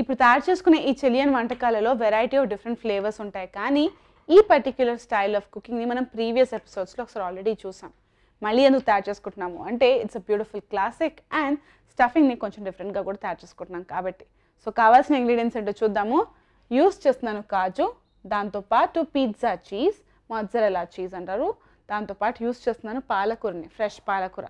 ఇప్పుడు తయారు చేసుకునే ఈ చిలియన్ వంటకాలలో వెరైటీ ఆఫ్ డిఫరెంట్ ఫ్లేవర్స్ ఉంటాయి. కానీ ఈ పర్టిక్యులర్ స్టైల్ ఆఫ్ కుకింగ్ని మనం ప్రీవియస్ ఎపిసోడ్స్లో ఒకసారి ఆల్రెడీ చూసాం. మళ్ళీ ఎందుకు తయారు చేసుకుంటున్నాము? అంటే it's a beautiful classic and స్టఫింగ్ని కొంచెం డిఫరెంట్గా కూడా తయారు చేసుకుంటున్నాం కాబట్టి. సో కావాల్సిన ఇంగ్రీడియంట్స్ ఏంటో చూద్దాము. యూస్ చేస్తున్నాను కాజు దాంతోపాటు పిజ్జా చీజ్ మొజ్జరెలా చీజ్ అంటారు. దాంతోపాటు యూస్ చేస్తున్నాను పాలకూరని ఫ్రెష్ పాలకూర.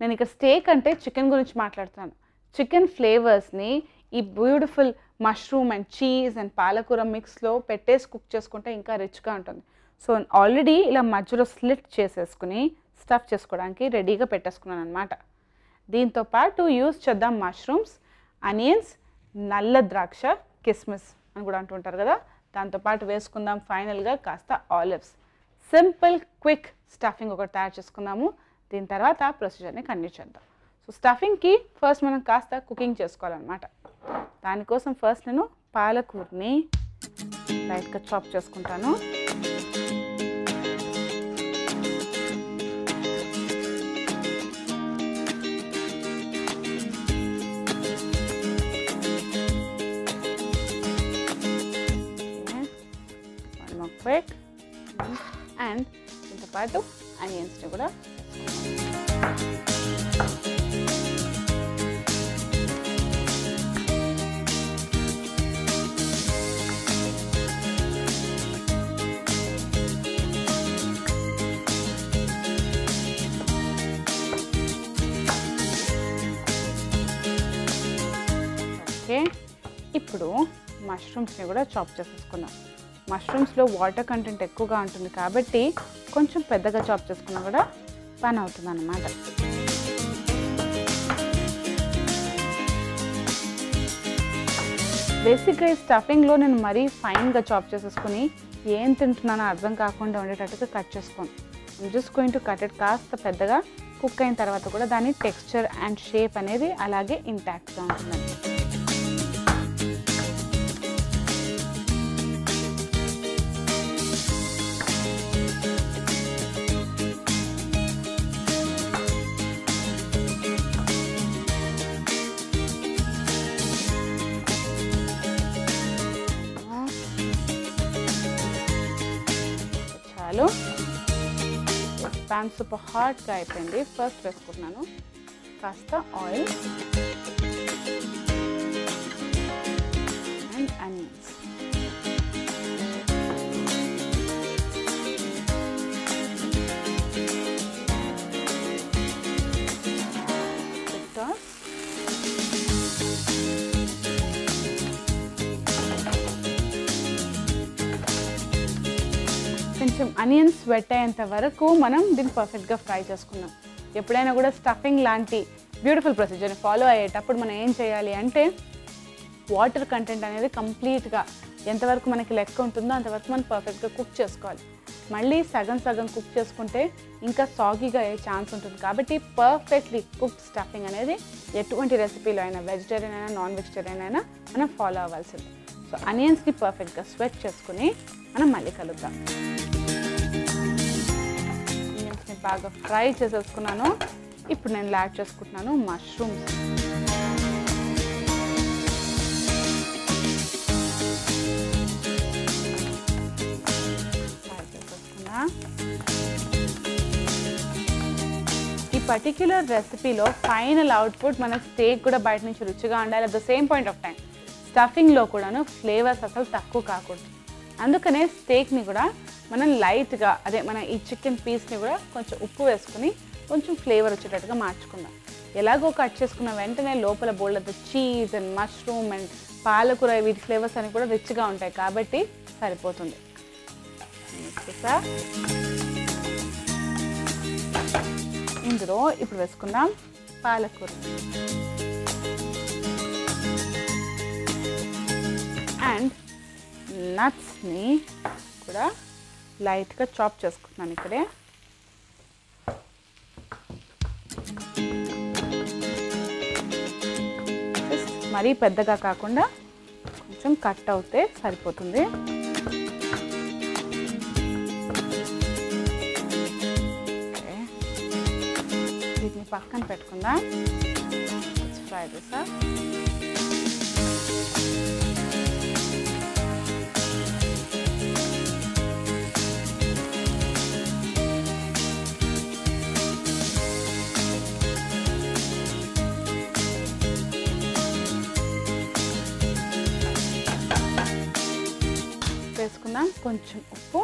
నేను ఇక్కడ స్టేక్ అంటే చికెన్ గురించి మాట్లాడుతున్నాను. చికెన్ ఫ్లేవర్స్ని ఈ beautiful mushroom and cheese and పాలకూర మిక్స్లో పెట్టేసి కుక్ చేసుకుంటే ఇంకా రిచ్గా ఉంటుంది. సో ఆల్రెడీ ఇలా మధ్యలో స్లిట్ చేసేసుకుని స్టఫ్ చేసుకోవడానికి రెడీగా పెట్టేసుకున్నాను అనమాట దీంతో పాటు యూస్ చేద్దాం మష్రూమ్స్ అనియన్స్ నల్ల ద్రాక్ష కిస్మిస్ అని కూడా అంటుంటారు కదా. దాంతోపాటు వేసుకుందాం ఫైనల్గా కాస్త ఆలివ్స్. సింపుల్ క్విక్ స్టఫింగ్ ఒకటి తయారు చేసుకుందాము. దీని తర్వాత ప్రొసీజర్ని కంటిన్యూ చేద్దాం. సో స్టఫింగ్కి ఫస్ట్ మనం కాస్త కుకింగ్ చేసుకోవాలన్నమాట. దానికోసం ఫస్ట్ నేను పాలకూరని లైట్గా చాప్ చేసుకుంటాను. క్విక్ అండ్ దీంతో పాటు అనియన్స్ని కూడా ఇప్పుడు మష్రూమ్స్ని కూడా చాప్ చేసేసుకున్నాం మష్రూమ్స్లో వాటర్ కంటెంట్ ఎక్కువగా ఉంటుంది కాబట్టి కొంచెం పెద్దగా చాప్ చేసుకున్నా కూడా పని అవుతుంది అన్నమాట బేసిక్గా ఈ స్టఫింగ్లో నేను మరీ ఫైన్గా చాప్ చేసేసుకుని ఏం తింటున్నానో అర్థం కాకుండా ఉండేటట్టుగా కట్ చేసుకోను. Just going to cut it కాస్త పెద్దగా కుక్ అయిన తర్వాత కూడా దాని టెక్స్చర్ అండ్ షేప్ అనేది అలాగే ఇంటాక్ట్గా ఉంటుందండి పాన్ సూపర్ హాట్గా అయిపోయింది. ఫస్ట్ వేసుకుంటున్నాను. కాస్త ఆయిల్. కొంచెం అనియన్స్ స్వెట్ అయ్యేంత వరకు మనం దీన్ని పర్ఫెక్ట్గా ఫ్రై చేసుకున్నాం ఎప్పుడైనా కూడా స్టఫింగ్ లాంటి బ్యూటిఫుల్ ప్రొసీజర్ని ఫాలో అయ్యేటప్పుడు మనం ఏం చేయాలి అంటే వాటర్ కంటెంట్ అనేది కంప్లీట్గా ఎంతవరకు మనకి లెక్క ఉంటుందో అంతవరకు మనం పర్ఫెక్ట్గా కుక్ చేసుకోవాలి. మళ్ళీ సగం సగం కుక్ చేసుకుంటే ఇంకా సాగీగా అయ్యే ఛాన్స్ ఉంటుంది. కాబట్టి పర్ఫెక్ట్లీ కుక్డ్ స్టఫింగ్ అనేది ఎటువంటి రెసిపీలో అయినా వెజిటేరియన్ అయినా నాన్ వెజిటేరియన్ అయినా మనం ఫాలో అవ్వాల్సింది. సో అనియన్స్ని పర్ఫెక్ట్గా స్వెట్ చేసుకుని మనం మళ్ళీ కలుద్దాం. బాగా ఫ్రై చేసేసుకున్నాను. ఇప్పుడు నేను యాడ్ చేసుకుంటున్నాను మష్రూమ్స్ ఈ పర్టిక్యులర్ రెసిపీలో ఫైనల్ అవుట్పుట్ మన స్టేక్ కూడా బయట నుంచి రుచిగా ఉండాలి at the same point of time స్టఫింగ్లో కూడాను ఫ్లేవర్స్ అసలు తక్కువ కాకూడదు. అందుకనే స్టేక్ని కూడా మనం లైట్గా అదే మన ఈ చికెన్ పీస్ని కూడా కొంచెం ఉప్పు వేసుకుని కొంచెం ఫ్లేవర్ వచ్చేటట్టుగా మార్చుకుందాం. ఎలాగో కట్ చేసుకున్న వెంటనే లోపల bold cheese and mushroom and పాలకూర వీటి ఫ్లేవర్స్ అన్ని కూడా రిచ్గా ఉంటాయి కాబట్టి సరిపోతుంది. ఇందులో ఇప్పుడు వేసుకుందాం పాలకూర. అండ్ నట్స్ని కూడా లైట్గా చాప్ చేసుకుంటున్నాను ఇక్కడే. మరీ పెద్దగా కాకుండా కొంచెం కట్ అవుతే సరిపోతుంది. వీటిని పక్కన పెట్టుకుందాం. ఫ్రై చేసా వేసుకుందాం. కొంచెం ఉప్పు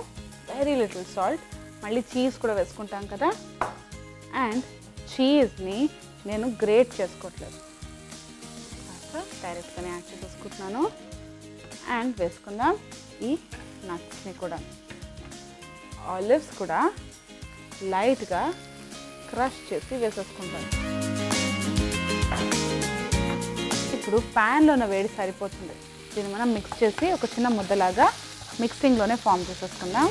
వెరీ లిటిల్ సాల్ట్ మళ్ళీ చీజ్ కూడా వేసుకుంటాం కదా. అండ్ చీజ్ని నేను గ్రేట్ చేసుకోవట్లేదు కాస్త డైరెక్ట్గానే యాడ్ చేసేసుకుంటున్నాను. అండ్ వేసుకుందాం. ఈ నట్స్ని కూడా. ఆలివ్స్ కూడా లైట్గా క్రష్ చేసి వేసేసుకుంటాను ఇప్పుడు ప్యాన్లో ఉన్న వేడి సరిపోతుంది. దీన్ని మనం మిక్స్ చేసి ఒక చిన్న ముద్దలాగా మిక్సింగ్లోనే ఫామ్ చేసేసుకుందాం.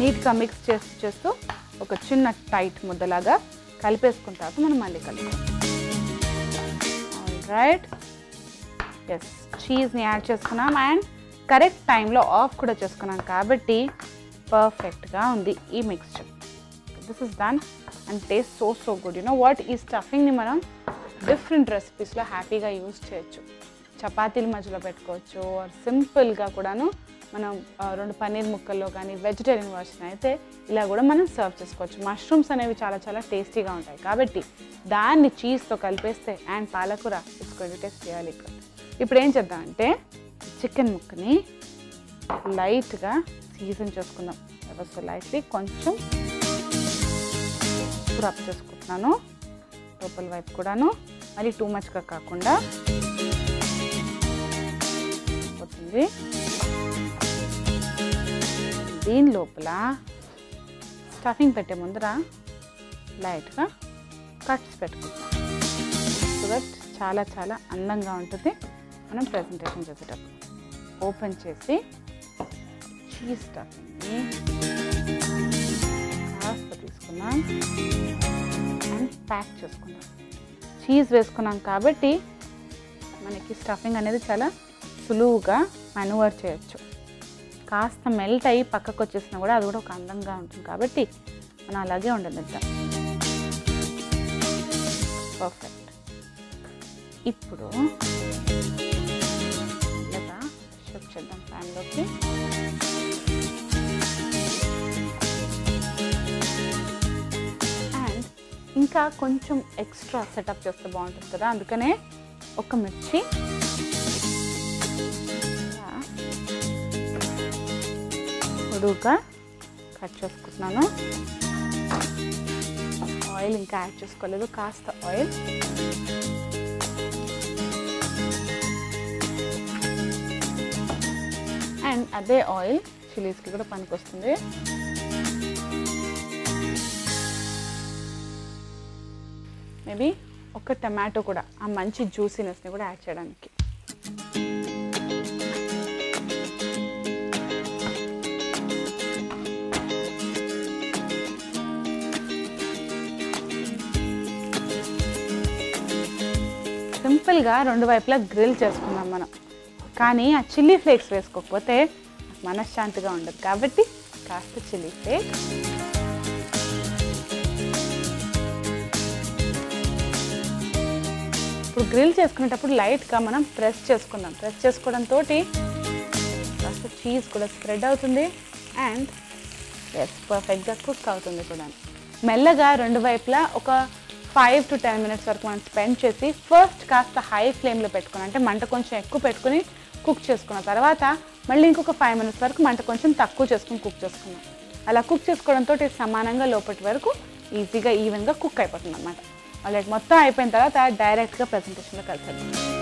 నీట్గా మిక్స్ చేసి చేస్తూ ఒక చిన్న టైట్ ముద్దలాగా కలిపేసుకున్న తర్వాత మనం మళ్ళీ కలుపుతాం రైట్ ఎస్ చీజ్ని యాడ్ చేసుకున్నాం అండ్ కరెక్ట్ టైంలో ఆఫ్ కూడా చేసుకున్నాం కాబట్టి పర్ఫెక్ట్గా ఉంది ఈ mixture this is done and taste so so good you know what ఈ స్టఫింగ్ని మనం డిఫరెంట్ రెసిపీస్లో హ్యాపీగా యూజ్ చేయొచ్చు. చపాతీల మధ్యలో పెట్టుకోవచ్చు ఆర్ సింపుల్గా కూడాను మనం రెండు పన్నీర్ ముక్కల్లో కానీ వెజిటేరియన్ వర్షన్ అయితే ఇలా కూడా మనం సర్వ్ చేసుకోవచ్చు. మష్రూమ్స్ అనేవి చాలా చాలా టేస్టీగా ఉంటాయి. కాబట్టి దాన్ని చీజ్తో కలిపేస్తే అండ్ పాలకూర ఇట్స్ going టేస్ట్ చేయాలి ఇక్కడ ఇప్పుడు ఏం చేద్దామంటే చికెన్ ముక్కని లైట్గా సీజన్ చేసుకుందాం. ఎవరు లైట్లీ కొంచెం రబ్ చేసుకుంటున్నాను. లోపల వైపు కూడాను. మళ్ళీ టూ మచ్గా కాకుండా. పోతుంది దీని లోపల స్టఫింగ్ పెట్టే ముందర లైట్గా కట్స్ పెట్టుకుంటాం సో దట్ చాలా చాలా అందంగా ఉంటుంది. మనం ప్రజెంటేషన్ చేసేటప్పుడు. ఓపెన్ చేసి చీజ్ స్టఫింగ్ని తీసుకున్నాం అండ్ ప్యాక్ చేసుకున్నాం. చీజ్ వేసుకున్నాం కాబట్టి మనకి స్టఫింగ్ అనేది చాలా సులువుగా మనూవర్ చేయొచ్చు. కాస్త మెల్ట్ అయ్యి పక్కకు వచ్చేసినా కూడా అది కూడా ఒక అందంగా ఉంటుంది కాబట్టి మనం అలాగే ఉండనిద్దాం పర్ఫెక్ట్ ఇప్పుడు ఇలా షిఫ్ట్ చేద్దాం. ఫ్యాన్లోకి ఇంకా కొంచెం ఎక్స్ట్రా సెటప్ చేస్తే బాగుంటుంది కదా అందుకనే ఒక మిర్చి. ఇలా పొడుగుగా కట్ చేసుకుంటున్నాను. ఆయిల్ ఇంకా యాడ్ చేసుకోలేదు కాస్త ఆయిల్ అండ్ అదే ఆయిల్ చిల్లీస్కి కూడా పనికొస్తుంది. మేబీ ఒక టమాటో కూడా ఆ మంచి జ్యూసీనెస్ని కూడా యాడ్ చేయడానికి. సింపుల్గా రెండు వైపులా గ్రిల్ చేసుకుందాం మనం. కానీ ఆ చిల్లీ ఫ్లేక్స్ వేసుకోకపోతే మనశ్శాంతిగా ఉండదు. కాబట్టి కాస్త చిల్లీ ఫ్లేక్స్ ఇప్పుడు గ్రిల్ చేసుకునేటప్పుడు లైట్గా మనం ప్రెస్ చేసుకుందాం. ప్రెస్ చేసుకోవడంతో కాస్త చీజ్ కూడా స్ప్రెడ్ అవుతుంది అండ్ ఎస్ పర్ఫెక్ట్గా కుక్ అవుతుంది కూడా. మెల్లగా రెండు వైపులా ఒక ఫైవ్ టు టెన్ మినిట్స్ వరకు మనం స్పెండ్ చేసి ఫస్ట్ కాస్త హై ఫ్లేమ్లో పెట్టుకుని అంటే మంట కొంచెం ఎక్కువ పెట్టుకుని కుక్ చేసుకున్న తర్వాత మళ్ళీ ఇంకొక ఫైవ్ మినిట్స్ వరకు మంట కొంచెం తక్కువ చేసుకుని కుక్ చేసుకున్నాం అలా కుక్ చేసుకోవడంతో సమానంగా లోపటి వరకు ఈజీగా ఈవెన్గా కుక్ అయిపోతుంది అన్నమాట అలాగే మొత్తం అయిపోయిన తర్వాత డైరెక్ట్గా ప్రజెంటేషన్లో కలిసి.